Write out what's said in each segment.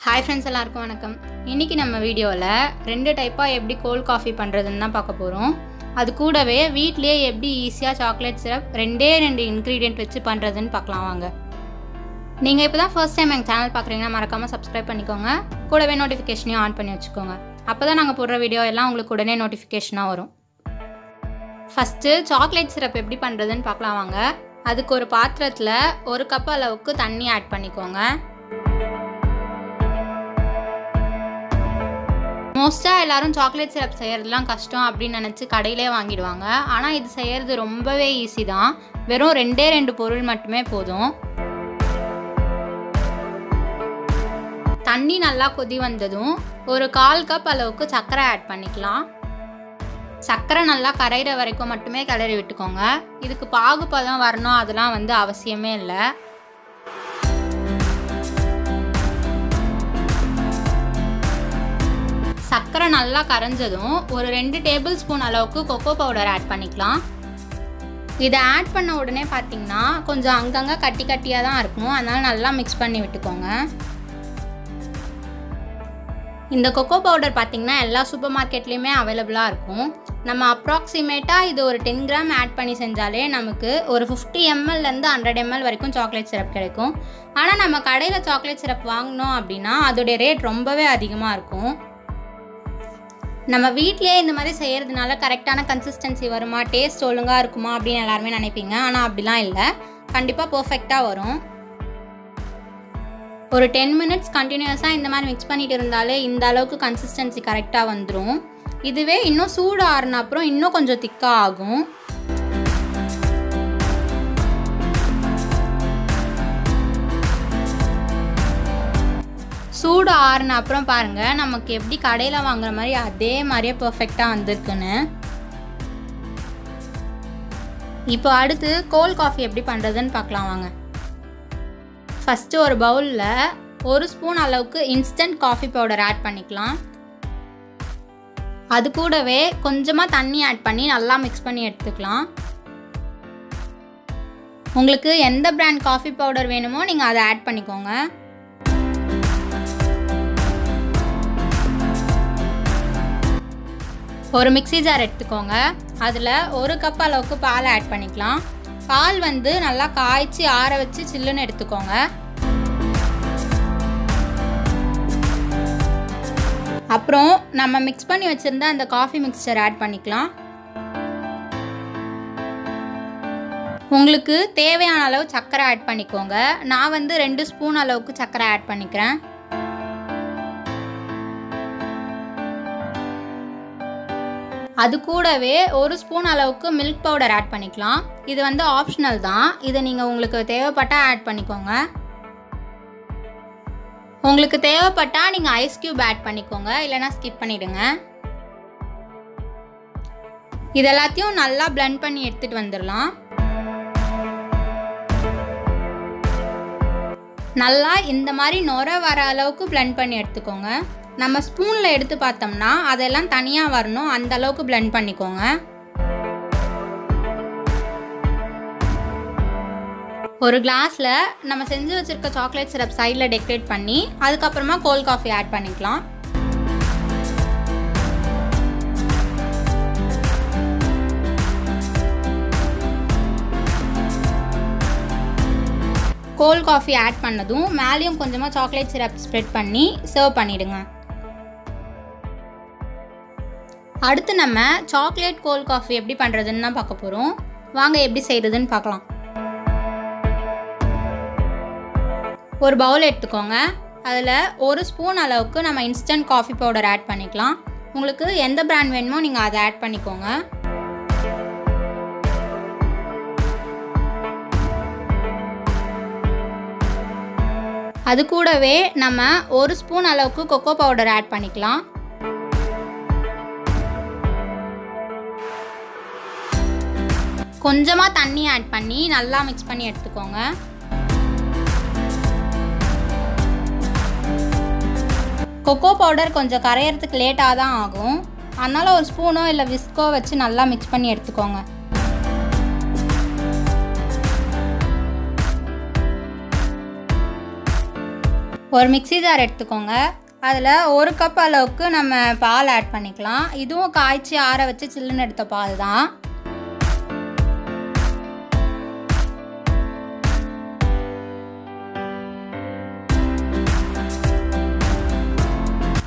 Hi friends எல்லாருக்கும் வணக்கம். இன்றைக்கி நம்ம வீடியோவில் ரெண்டு டைப்பாக எப்படி கோல்ட் காஃபி பண்ணுறதுன்னு தான் பார்க்க போகிறோம் அது கூடவே வீட்லேயே எப்படி ஈஸியாக சாக்லேட் சிரப் ரெண்டே ரெண்டு இன்க்ரீடியன்ட் வச்சு பண்ணுறதுன்னு பார்க்கலாம் வாங்க. நீங்கள் இப்போ தான் ஃபர்ஸ்ட் டைம் எங்கள் சேனல் பார்க்குறீங்கன்னா மறக்காமல் சப்ஸ்கிரைப் பண்ணிக்கோங்க. கூடவே நோட்டிஃபிகேஷனையும் ஆன் பண்ணி வச்சுக்கோங்க. அப்போ தான் நாங்கள் போடுற வீடியோ எல்லாம் உங்களுக்கு உடனே நோட்டிஃபிகேஷனாக வரும். ஃபஸ்ட்டு சாக்லேட் சிரப் எப்படி பண்ணுறதுன்னு பார்க்கலாம் வாங்க. அதுக்கு ஒரு பாத்திரத்தில் ஒரு கப் அளவுக்கு தண்ணி ஆட் பண்ணிக்கோங்க. மோஸ்ட்டாக எல்லோரும் சாக்லேட் சிரப் செய்கிறதுலாம் கஷ்டம் அப்படின்னு நினச்சி கடையிலே வாங்கிடுவாங்க. ஆனால் இது செய்கிறது ரொம்பவே ஈஸி தான். வெறும் ரெண்டே ரெண்டு பொருள் மட்டுமே போதும். தண்ணி நல்லா கொதி வந்ததும் ஒரு கால் கப் அளவுக்கு சர்க்கரை ஆட் பண்ணிக்கலாம். சர்க்கரை நல்லா கரையிற வரைக்கும் மட்டுமே கிளறி விட்டுக்கோங்க. இதுக்கு பாகுபதம் வரணும் அதெல்லாம் வந்து அவசியமே இல்லை. சர்க்கரை நல்லா கரைஞ்சதும் ஒரு ரெண்டு டேபிள் ஸ்பூன் அளவுக்கு கொக்கோ பவுடர் ஆட் பண்ணிக்கலாம். இதை ஆட் பண்ண உடனே பார்த்தீங்கன்னா கொஞ்சம் அங்கங்கே கட்டி கட்டியாக தான் இருக்கும். அதனால் நல்லா மிக்ஸ் பண்ணி விட்டுக்கோங்க. இந்த கொக்கோ பவுடர் பார்த்திங்கன்னா எல்லா சூப்பர் மார்க்கெட்லேயுமே அவைலபிளாக இருக்கும். நம்ம அப்ராக்சிமேட்டாக இது ஒரு டென் கிராம் ஆட் பண்ணி செஞ்சாலே நமக்கு ஒரு ஃபிஃப்டி எம்எல்லேருந்து ஹண்ட்ரட் எம்எல் வரைக்கும் சாக்லேட் சிரப் கிடைக்கும். ஆனால் நம்ம கடையில் சாக்லேட் சிரப் வாங்கினோம் அப்படின்னா அதோடைய ரேட் ரொம்பவே அதிகமாக இருக்கும். நம்ம வீட்லேயே இந்த மாதிரி செய்கிறதுனால கரெக்டான கன்சிஸ்டன்சி வருமா? டேஸ்ட் ஒழுங்காக இருக்குமா? அப்படின்னு எல்லாருமே நினைப்பீங்க. ஆனால் அப்படிலாம் இல்லை. கண்டிப்பாக பர்ஃபெக்டாக வரும். ஒரு டென் மினிட்ஸ் கண்டினியூஸாக இந்த மாதிரி மிக்ஸ் பண்ணிட்டு இருந்தாலே இந்த அளவுக்கு கன்சிஸ்டன்சி கரெக்டாக வந்துடும் இதுவே இன்னும் சூடு ஆறுன அப்புறம் இன்னும் கொஞ்சம் திக்காக ஆகும். சூடு ஆறுன அப்புறம் பாருங்கள் நமக்கு எப்படி கடையில் வாங்குற மாதிரி அதே மாதிரியே பர்ஃபெக்டாக வந்திருக்குன்னு. இப்போ அடுத்து கோல்ட் காஃபி எப்படி பண்ணுறதுன்னு பார்க்கலாம் வாங்க. ஃபஸ்ட்டு ஒரு பவுலில் ஒரு ஸ்பூன் அளவுக்கு இன்ஸ்டன்ட் காஃபி பவுடர் ஆட் பண்ணிக்கலாம். அது கூடவே கொஞ்சமாக தண்ணி ஆட் பண்ணி நல்லா மிக்ஸ் பண்ணி எடுத்துக்கலாம். உங்களுக்கு எந்த பிராண்ட் காஃபி பவுடர் வேணுமோ நீங்கள் அதை ஆட் பண்ணிக்கோங்க. ஒரு மிக்சி ஜார் எடுத்துக்கோங்க. அதில் ஒரு கப் அளவுக்கு பால் ஆட் பண்ணிக்கலாம். பால் வந்து நல்லா காய்ச்சி ஆற வச்சு சில்லுன்னு எடுத்துக்கோங்க. அப்புறம் நம்ம மிக்ஸ் பண்ணி வச்சுருந்த அந்த காஃபி மிக்சர் ஆட் பண்ணிக்கலாம். உங்களுக்கு தேவையான அளவு சர்க்கரை ஆட் பண்ணிக்கோங்க. நான் வந்து ரெண்டு ஸ்பூன் அளவுக்கு சர்க்கரை ஆட் பண்ணிக்கிறேன். அது கூடவே ஒரு ஸ்பூன் அளவுக்கு மில்க் பவுடர் ஆட் பண்ணிக்கலாம். இது வந்து ஆப்ஷனல் தான். இதை நீங்கள் உங்களுக்கு தேவைப்பட்டால் ஆட் பண்ணிக்கோங்க. உங்களுக்கு தேவைப்பட்டால் நீங்கள் ஐஸ் க்யூப் ஆட் பண்ணிக்கோங்க. இல்லைனா ஸ்கிப் பண்ணிவிடுங்க இது எல்லாத்தையும் நல்லா பிளெண்ட் பண்ணி எடுத்துகிட்டு வந்துடலாம். நல்லா இந்த மாதிரி நுர வர அளவுக்கு பிளெண்ட் பண்ணி எடுத்துக்கோங்க. நம்ம ஸ்பூனில் எடுத்து பார்த்தோம்னா அதெல்லாம் தனியாக வரணும். அந்த அளவுக்கு பிளெண்ட் பண்ணிக்கோங்க. ஒரு கிளாஸில் நம்ம செஞ்சு வச்சுருக்க சாக்லேட் சிரப் சைடில் டெக்கரேட் பண்ணி அதுக்கப்புறமா கோல்ட் காஃபி ஆட் பண்ணிக்கலாம். கோல்ட் காஃபி ஆட் பண்ணதும் மேலேயும் கொஞ்சமாக சாக்லேட் சிரப் ஸ்ப்ரெட் பண்ணி சர்வ் பண்ணிவிடுங்க அடுத்து நம்ம சாக்லேட் கோல்ட் காஃபி எப்படி பண்ணுறதுன்னு தான் பார்க்க போகிறோம் வாங்க எப்படி செய்கிறதுன்னு பார்க்கலாம். ஒரு பவுல் எடுத்துக்கோங்க. அதில் ஒரு ஸ்பூன் அளவுக்கு நம்ம இன்ஸ்டன்ட் காஃபி பவுடர் ஆட் பண்ணிக்கலாம். உங்களுக்கு எந்த பிராண்ட் வேணுமோ நீங்கள் அதை ஆட் பண்ணிக்கோங்க. அது கூடவே நம்ம ஒரு ஸ்பூன் அளவுக்கு கொக்கோ பவுடர் ஆட் பண்ணிக்கலாம். கொஞ்சமாக தண்ணி ஆட் பண்ணி நல்லா மிக்ஸ் பண்ணி எடுத்துக்கோங்க. கொக்கோ பவுடர் கொஞ்சம் கரையிறதுக்கு லேட்டாக தான் ஆகும். அதனால் ஒரு ஸ்பூனோ இல்லை விஸ்கோ வச்சு நல்லா மிக்ஸ் பண்ணி எடுத்துக்கோங்க. ஒரு மிக்ஸி ஜார் எடுத்துக்கோங்க. அதில் ஒரு கப் அளவுக்கு நம்ம பால் ஆட் பண்ணிக்கலாம். இதுவும் காய்ச்சி ஆற வச்சு சில்லுன்னு எடுத்த பால் தான்.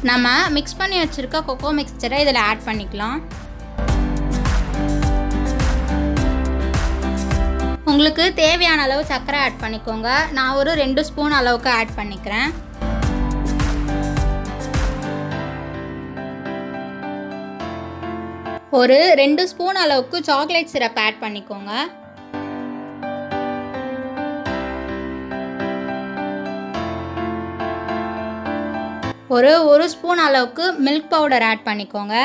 நம்ம மிக்ஸ் பண்ணி வச்சுருக்க கொக்கோ மிக்ஸ்சரை இதில் ஆட் பண்ணிக்கலாம். உங்களுக்கு தேவையான அளவு சர்க்கரை ஆட் பண்ணிக்கோங்க. நான் ஒரு ரெண்டு ஸ்பூன் அளவுக்கு ஆட் பண்ணிக்கிறேன். ஒரு ரெண்டு ஸ்பூன் அளவுக்கு சாக்லேட் சிரப் ஆட் பண்ணிக்கோங்க. ஒரு ஒரு ஸ்பூன் அளவுக்கு மில்க் பவுடர் ஆட் பண்ணிக்கோங்க.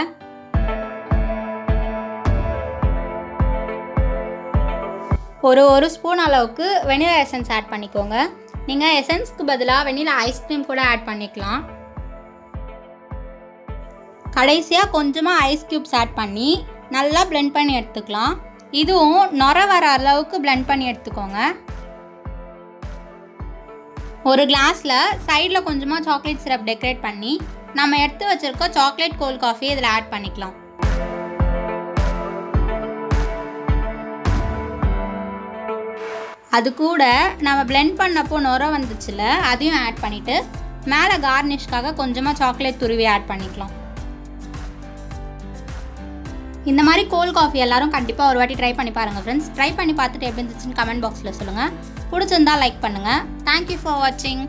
ஒரு ஒரு ஸ்பூன் அளவுக்கு வெனிலா எசன்ஸ் ஆட் பண்ணிக்கோங்க. நீங்கள் எசன்ஸ்க்கு பதிலாக வெனிலா ஐஸ்கிரீம் கூட ஆட் பண்ணிக்கலாம். கடைசியாக கொஞ்சமாக ஐஸ் க்யூப்ஸ் ஆட் பண்ணி நல்லா பிளெண்ட் பண்ணி எடுத்துக்கலாம். இதுவும் நொர வர அளவுக்கு பிளெண்ட் பண்ணி எடுத்துக்கோங்க. ஒரு கிளாஸில் சைடில் கொஞ்சமாக சாக்லேட் சிரப் டெக்கரேட் பண்ணி நம்ம எடுத்து வச்சுருக்க சாக்லேட் கோல்ட் காஃபி இதில் ஆட் பண்ணிக்கலாம். அது கூட நம்ம பிளெண்ட் பண்ணப்போ நுர வந்துச்சுல அதையும் ஆட் பண்ணிவிட்டு மேலே கார்னிஷ்காக கொஞ்சமாக சாக்லேட் துருவி ஆட் பண்ணிக்கலாம். இந்த மாதிரி கோல்ட் காஃபி எல்லாரும் கண்டிப்பாக ஒரு வாட்டி ட்ரை பண்ணி பாருங்கள் ஃப்ரெண்ட்ஸ் ட்ரை பண்ணி பார்த்துட்டு எப்படி இருந்துச்சுன்னு கமெண்ட் பாக்ஸில் சொல்லுங்கள் பிடிச்சிருந்தா லைக் பண்ணுங்கள் தேங்க்யூ ஃபார் வாட்சிங்